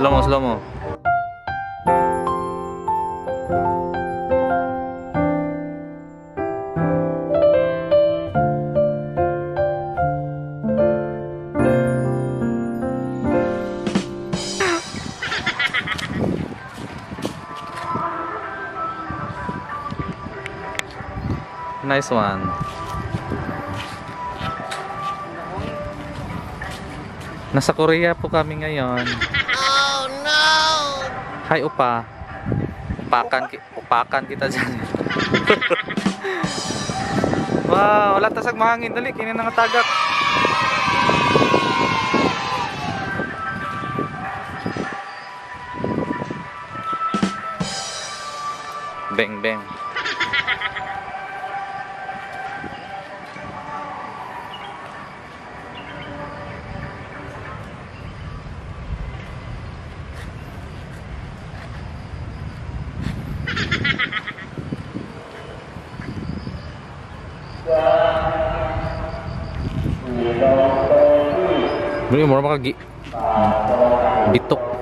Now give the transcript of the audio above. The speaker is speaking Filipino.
slow mo, slow mo. Nice one. Nasa Korea po kami ngayon. Oh no! Hi upa. Upakan, ki- upakan kita dyan. wow, wala tasag mahangin. Dali, kinin nga tagak. Beng beng. Bro, mura makagi bitok.